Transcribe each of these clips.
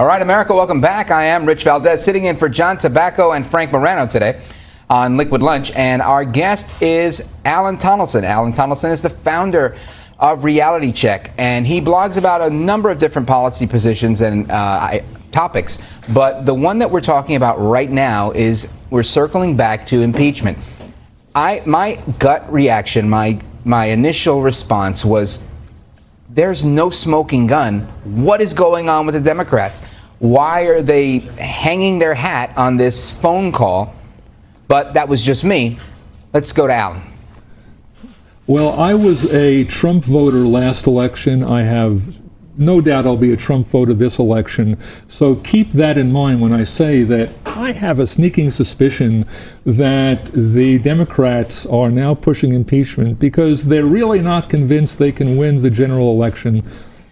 All right, America, welcome back. I am Rich Valdes, sitting in for John Tabacco and Frank Morano today on Liquid Lunch. And our guest is Alan Tonelson. Alan Tonelson is the founder of RealityChek, and he blogs about a number of different policy positions and uh, topics. But the one that we're talking about right now is we're circling back to impeachment. I, my gut reaction, my, my initial response was there's no smoking gun. What is going on with the Democrats? Why are they hanging their hat on this phone call? But that was just me. Let's go to Alan. Well, I was a Trump voter last election. I have no doubt I'll be a Trump voter this election. So keep that in mind when I say that I have a sneaking suspicion that the Democrats are now pushing impeachment because they're really not convinced they can win the general election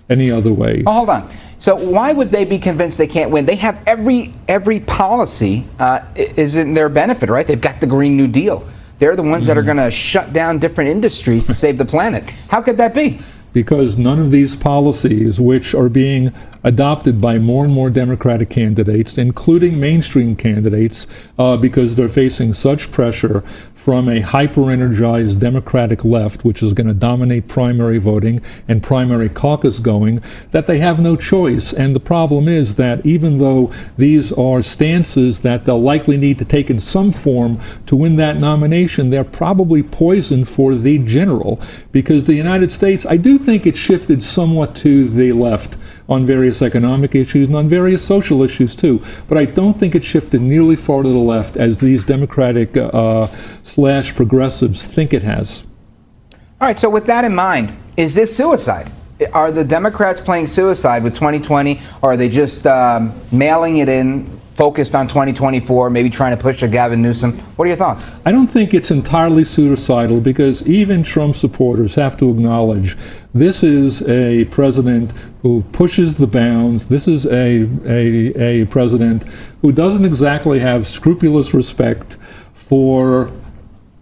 any other way. Oh, hold on. So why would they be convinced they can't win? They have every every policy uh, is in their benefit, right? They've got the Green New Deal. They're the ones mm. that are mm-hmm. going to shut down different industries to save the planet. How could that be? Because none of these policies, which are being adopted by more and more Democratic candidates, including mainstream candidates, uh, because they're facing such pressure from a hyper energized Democratic left, which is going to dominate primary voting and primary caucus going, that they have no choice. And the problem is that even though these are stances that they'll likely need to take in some form to win that nomination, they're probably poison for the general. Because the United States, I do think it shifted somewhat to the left on various economic issues and on various social issues too. But I don't think it shifted nearly far to the left as these Democratic uh, slash progressives think it has. All right, so with that in mind, is this suicide? Are the Democrats playing suicide with 2020, or are they just um, mailing it in focused on 2024, maybe trying to push a Gavin Newsom. What are your thoughts? I don't think it's entirely suicidal because even Trump supporters have to acknowledge this is a president who pushes the bounds. This is a, a, a president who doesn't exactly have scrupulous respect for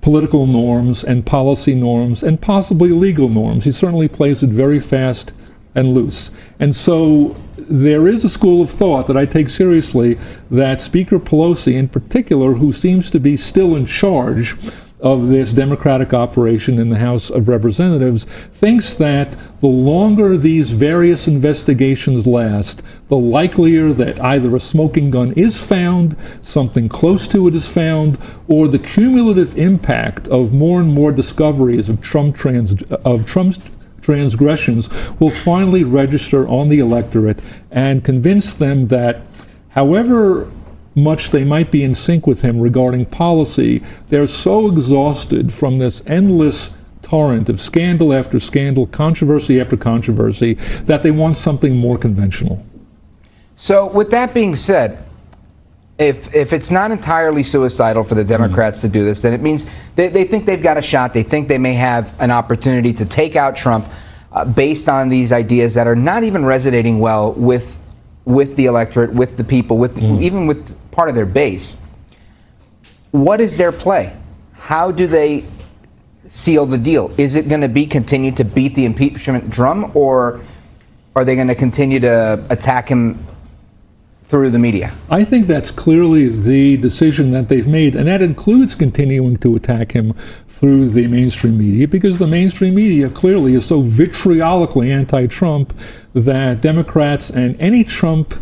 political norms and policy norms and possibly legal norms. He certainly plays it very fast and loose. And so there is a school of thought that I take seriously that Speaker Pelosi, in particular, who seems to be still in charge of this Democratic operation in the House of Representatives, thinks that the longer these various investigations last, the likelier that either a smoking gun is found, something close to it is found, or the cumulative impact of more and more discoveries of Trump trans of Trump's transgressions will finally register on the electorate and convince them that however much they might be in sync with him regarding policy, they're so exhausted from this endless torrent of scandal after scandal, controversy after controversy, that they want something more conventional. So, with that being said, if if it's not entirely suicidal for the mm-hmm. Democrats mm-hmm. to do this, then it means they, they think they've got a shot. They think they may have an opportunity to take out Trump uh, based on these ideas that are not even resonating well with with the electorate, with the people, with mm. even with part of their base. What is their play? How do they seal the deal? Is it going to be continue to beat the impeachment drum, or are they going to continue to attack him through the media? I think that's clearly the decision that they've made, and that includes continuing to attack him through the mainstream media because the mainstream media clearly is so vitriolically anti Trump that Democrats and any Trump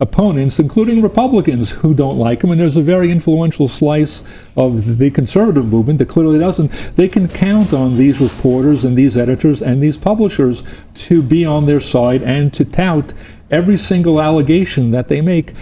opponents, including Republicans who don't like him, and there's a very influential slice of the conservative movement that clearly doesn't, they can count on these reporters and these editors and these publishers to be on their side and to tout every single allegation that they make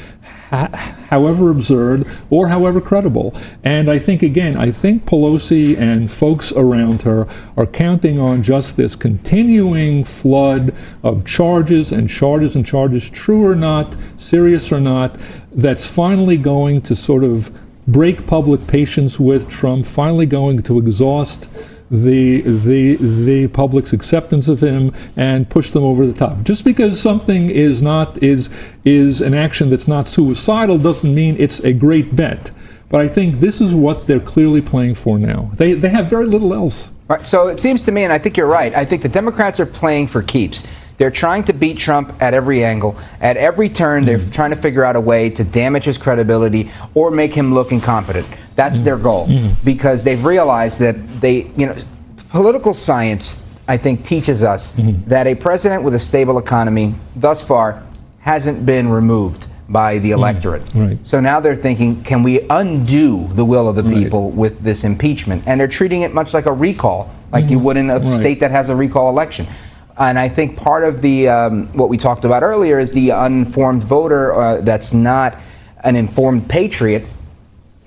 however absurd or however credible. And I think, again, I think Pelosi and folks around her are counting on just this continuing flood of charges and charges and charges, true or not, serious or not, that's finally going to sort of break public patience with Trump, finally going to exhaust the the the public's acceptance of him and push them over the top. Just because something is not is is an action that's not suicidal doesn't mean it's a great bet. But I think this is what they're clearly playing for now. They they have very little else. Right. So it seems to me, and I think you're right. I think the Democrats are playing for keeps. They're trying to beat Trump at every angle. At every turn, they're Mm-hmm. trying to figure out a way to damage his credibility or make him look incompetent. That's their goal Mm-hmm. because they've realized that they, you know, political science, I think, teaches us Mm-hmm. that a president with a stable economy thus far hasn't been removed by the electorate. Mm-hmm. right. So now they're thinking, can we undo the will of the Right. people with this impeachment? And they're treating it much like a recall, like you would in a Mm-hmm. Right. state that has a recall election. And I think part of the um, what we talked about earlier is the uninformed voter uh, that's not an informed patriot.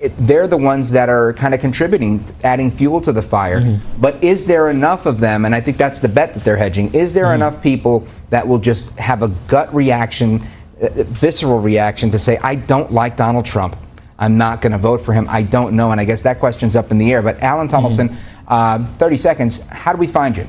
It, they're the ones that are kind of contributing, adding fuel to the fire. Mm-hmm. But is there enough of them? And I think that's the bet that they're hedging. Is there Mm-hmm. enough people that will just have a gut reaction, uh, visceral reaction to say, I don't like Donald Trump. I'm not going to vote for him. I don't know. And I guess that question's up in the air. But Alan Tonelson, Mm-hmm. uh, 30 seconds. How do we find you?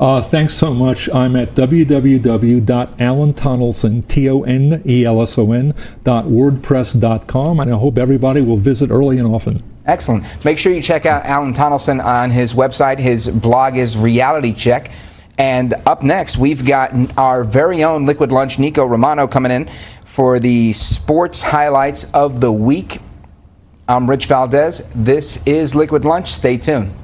Uh, thanks so much. I'm at www.alantonelson, T-O-N-E-L-S-O-N, dot wordpress.com, and I hope everybody will visit early and often. Excellent. Make sure you check out Alan Tonelson on his website. His blog is RealityChek. And up next, we've got our very own Liquid Lunch, Nico Romano, coming in for the sports highlights of the week. I'm Rich Valdes. This is Liquid Lunch. Stay tuned.